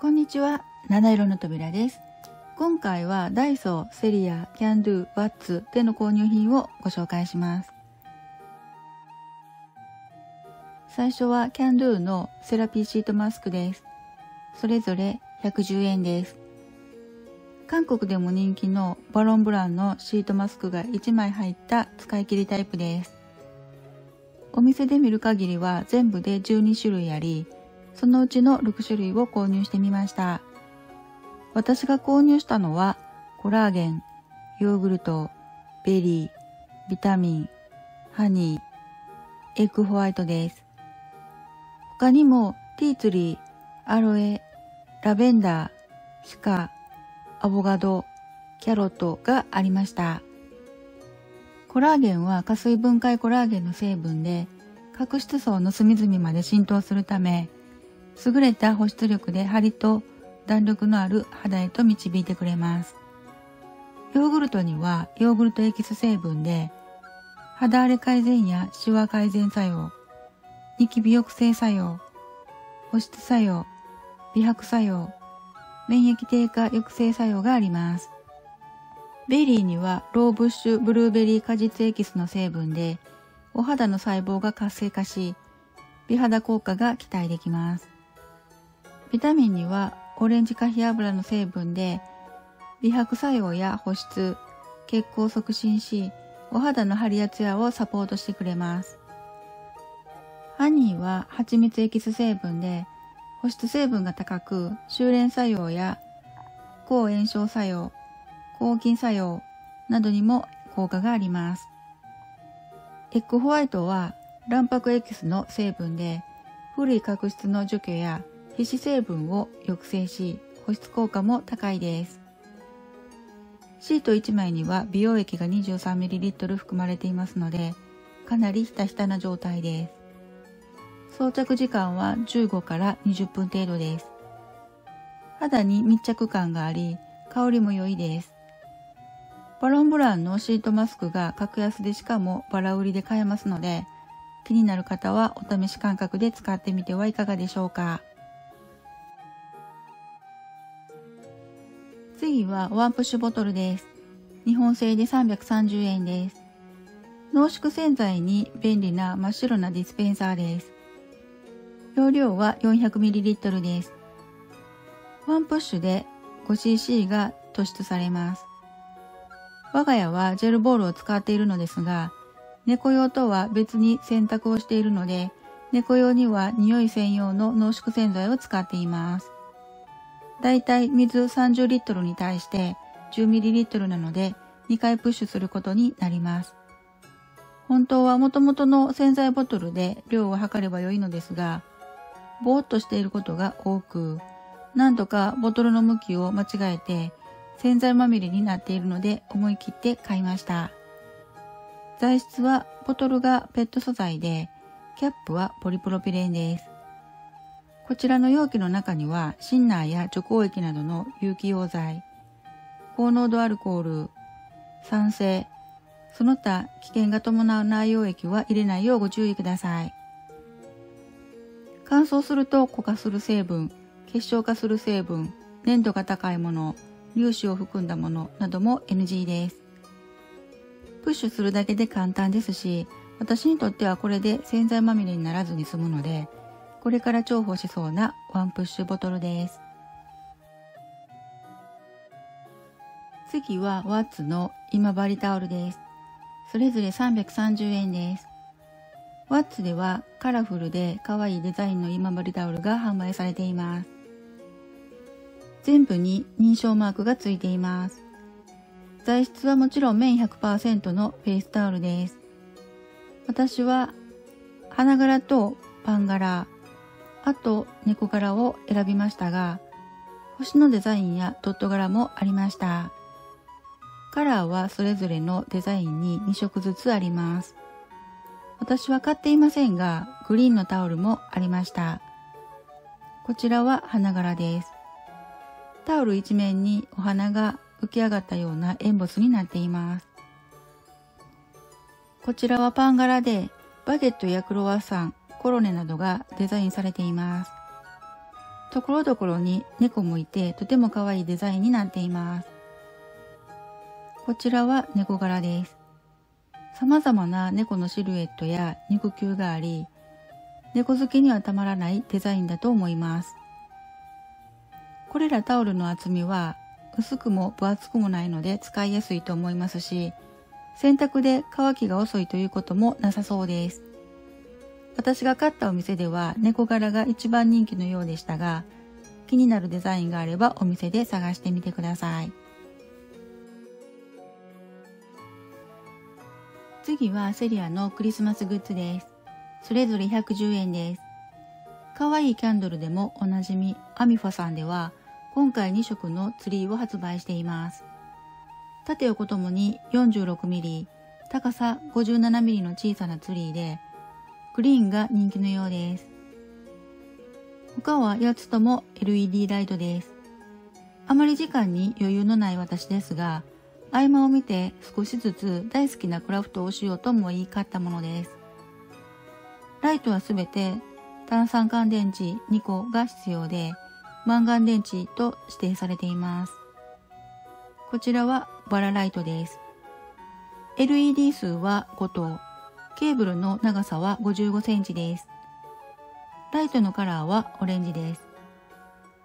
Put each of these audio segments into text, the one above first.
こんにちは、七色の扉です。今回はダイソー、セリア、キャンドゥ、ワッツでの購入品をご紹介します。最初はキャンドゥのセラピーシートマスクです。それぞれ110円です。韓国でも人気のバロンブランのシートマスクが1枚入った使い切りタイプです。お店で見る限りは全部で12種類あり、そのうちの6種類を購入してみました。私が購入したのは、コラーゲン、ヨーグルト、ベリー、ビタミン、ハニー、エッグホワイトです。他にも、ティーツリー、アロエ、ラベンダー、シカ、アボガド、キャロットがありました。コラーゲンは加水分解コラーゲンの成分で、角質層の隅々まで浸透するため、優れた保湿力で張りと弾力のある肌へと導いてくれます。ヨーグルトにはヨーグルトエキス成分で肌荒れ改善やシワ改善作用、ニキビ抑制作用、保湿作用、美白作用、免疫低下抑制作用があります。ベリーにはローブッシュブルーベリー果実エキスの成分でお肌の細胞が活性化し美肌効果が期待できます。ビタミンにはオレンジカヒ油の成分で美白作用や保湿、血行を促進し、お肌の張りやツヤをサポートしてくれます。ハニーは蜂蜜エキス成分で保湿成分が高く、修練作用や抗炎症作用、抗菌作用などにも効果があります。エッグホワイトは卵白エキスの成分で古い角質の除去や皮脂成分を抑制し保湿効果も高いです。シート1枚には美容液が 23ml 含まれていますのでかなりひたひたな状態です。装着時間は15から20分程度です。肌に密着感があり香りも良いです。バロンブランのシートマスクが格安でしかもバラ売りで買えますので気になる方はお試し感覚で使ってみてはいかがでしょうか。次はワンプッシュボトルです。日本製で330円です。濃縮洗剤に便利な真っ白なディスペンサーです。容量は 400ml です。ワンプッシュで 5cc が突出されます。我が家はジェルボールを使っているのですが、猫用とは別に洗濯をしているので、猫用には匂い専用の濃縮洗剤を使っています。だいたい水30リットルに対して10ミリリットルなので2回プッシュすることになります。本当は元々の洗剤ボトルで量を測れば良いのですが、ぼーっとしていることが多く、なんとかボトルの向きを間違えて洗剤まみれになっているので思い切って買いました。材質はボトルがペット素材で、キャップはポリプロピレンです。こちらの容器の中には、シンナーや除光液などの有機溶剤、高濃度アルコール、酸性、その他危険が伴う内容液は入れないようご注意ください。乾燥すると固化する成分、結晶化する成分、粘度が高いもの、粒子を含んだものなども NG です。プッシュするだけで簡単ですし、私にとってはこれで洗剤まみれにならずに済むので、これから重宝しそうなワンプッシュボトルです。次はワッツの今治タオルです。それぞれ330円です。ワッツではカラフルで可愛いデザインの今治タオルが販売されています。全部に認証マークがついています。材質はもちろん綿100%のフェイスタオルです。私は花柄とパン柄、あと猫柄を選びましたが、星のデザインやドット柄もありました。カラーはそれぞれのデザインに2色ずつあります。私は買っていませんが、グリーンのタオルもありました。こちらは花柄です。タオル一面にお花が浮き上がったようなエンボスになっています。こちらはパン柄で、バゲットやクロワッサン、コロネなどがデザインされています。ところどころに猫もいてとても可愛いデザインになっています。こちらは猫柄です。様々な猫のシルエットや肉球があり、猫好きにはたまらないデザインだと思います。これらタオルの厚みは薄くも分厚くもないので使いやすいと思いますし、洗濯で乾きが遅いということもなさそうです。私が買ったお店では猫柄が一番人気のようでしたが、気になるデザインがあればお店で探してみてください。次はセリアのクリスマスグッズです。それぞれ110円です。可愛いキャンドルでもおなじみアミファさんでは今回2色のツリーを発売しています。縦横ともに 46mm、高さ 57mm の小さなツリーで、グリーンが人気のようです。他は8つとも LED ライトです。あまり時間に余裕のない私ですが、合間を見て少しずつ大好きなクラフトをしようとも言い買ったものです。ライトはすべて炭酸乾電池2個が必要で、マンガン電池と指定されています。こちらはバラライトです。LED 数は5灯。ケーブルの長さは55センチです。ライトのカラーはオレンジです。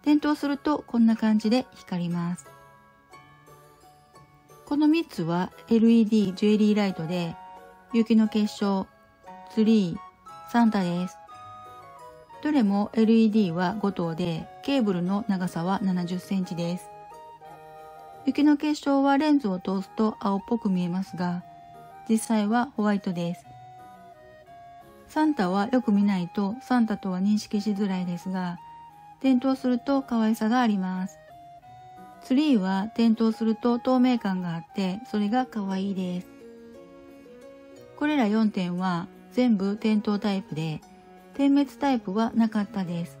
点灯するとこんな感じで光ります。この3つは LED ジュエリーライトで、雪の結晶、ツリー、サンタです。どれも LED は5灯で、ケーブルの長さは70センチです。雪の結晶はレンズを通すと青っぽく見えますが、実際はホワイトです。サンタはよく見ないとサンタとは認識しづらいですが、点灯すると可愛さがあります。ツリーは点灯すると透明感があって、それが可愛いです。これら4点は全部点灯タイプで、点滅タイプはなかったです。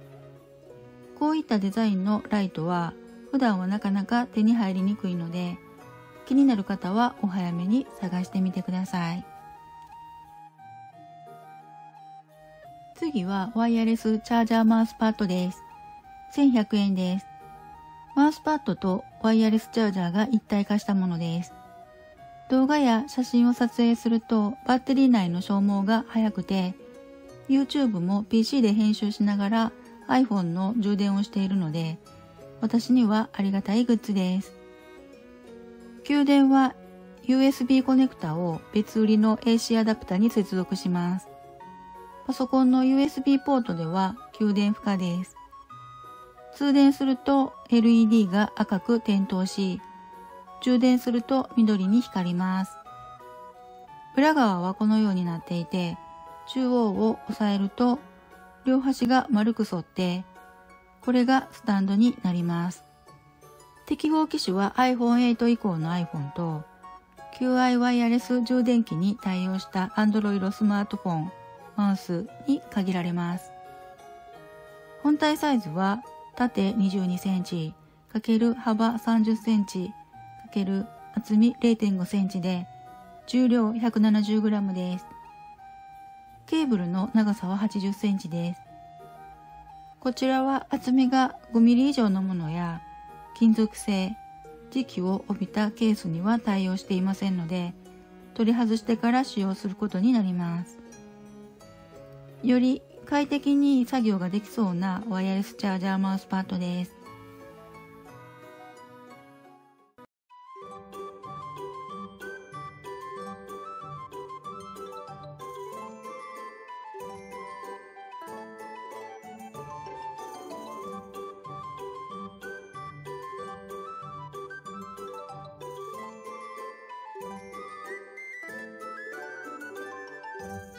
こういったデザインのライトは普段はなかなか手に入りにくいので気になる方はお早めに探してみてください。次はワイヤレスチャージャーマウスパッドです。1100円です。マウスパッドとワイヤレスチャージャーが一体化したものです。動画や写真を撮影するとバッテリー内の消耗が早くて YouTube も PC で編集しながら iPhone の充電をしているので、私にはありがたいグッズです。給電は USB コネクタを別売りの AC アダプタに接続します。パソコンの USB ポートでは給電不可です。通電すると LED が赤く点灯し、充電すると緑に光ります。裏側はこのようになっていて、中央を押さえると両端が丸く沿ってこれがスタンドになります適合機種は iPhone8 以降の iPhone と QI ワイヤレス充電器に対応した Android スマートフォンマウスに限られます本体サイズは縦22センチ×幅30センチ×厚み0.5センチで重量 170g ですケーブルの長さは80センチです。こちらは厚みが5ミリ以上のものや金属製、磁気を帯びたケースには対応していませんので、取り外してから使用することになります。より快適に作業ができそうなワイヤレスチャージャーマウスパッドです。Música